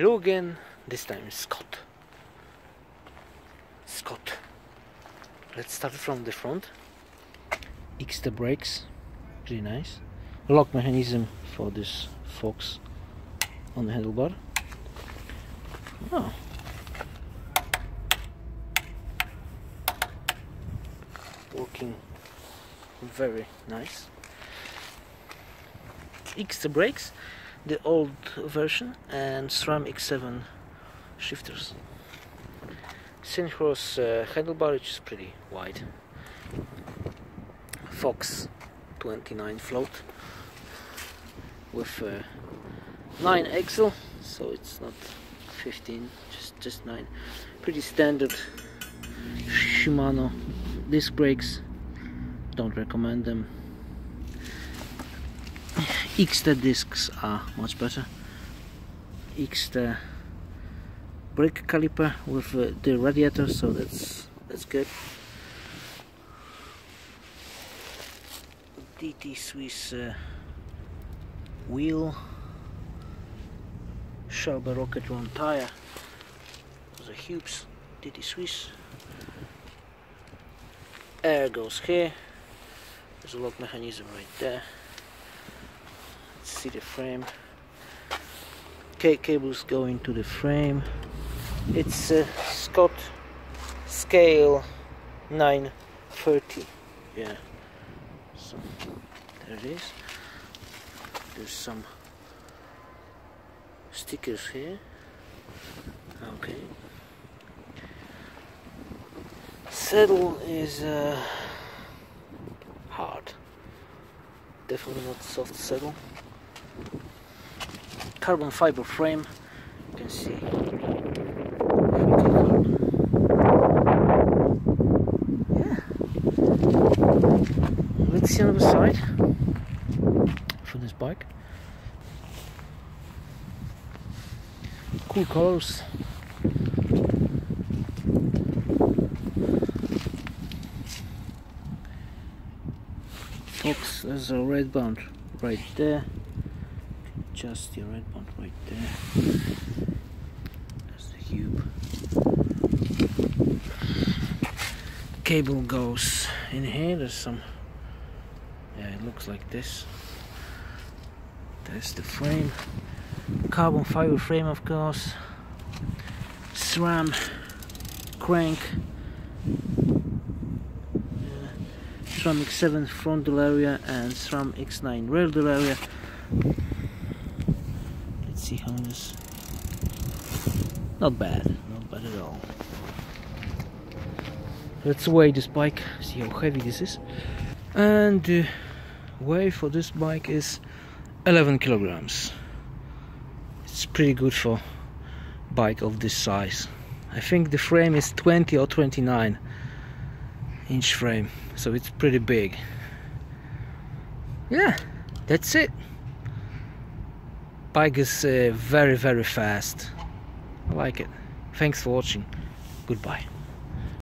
Hello again, this time Scott. Scott. Let's start from the front. Xter brakes, pretty nice. Lock mechanism for this Fox on the handlebar. Oh. Working very nice. Xter brakes, the old version, and SRAM X7 shifters. Syncros uh, handlebar, which is pretty wide. Fox 29 float with uh, 9 axle, so it's not 15, just just 9. Pretty standard Shimano disc brakes. Don't recommend them Xter discs are much better. Xter brake caliper with uh, the radiator, so that's that's good. DT Swiss uh, wheel, Schwalbe Rocket Ron tire. Those are Hubes, DT Swiss. Air goes here. There's a lock mechanism right there see the frame. Cables going to the frame. It's a Scott scale 930 yeah. So there it is. There's some stickers here. Okay. Saddle is uh, hard. Definitely not soft saddle carbon fiber frame. You can see. Yeah. Let's see on the side for this bike. Cool colors. Fox has a red band right there just the red one right there. There's the cube. Cable goes in here. There's some yeah it looks like this. There's the frame. Carbon fiber frame of course. SRAM crank. SRAM X7 frontal area and SRAM X9 rear area this not bad not bad at all. Let's weigh this bike see how heavy this is. And uh, the weight for this bike is 11 kilograms. It's pretty good for bike of this size. I think the frame is 20 or 29 inch frame so it's pretty big. Yeah that's it bike is uh, very very fast. I like it. Thanks for watching. Goodbye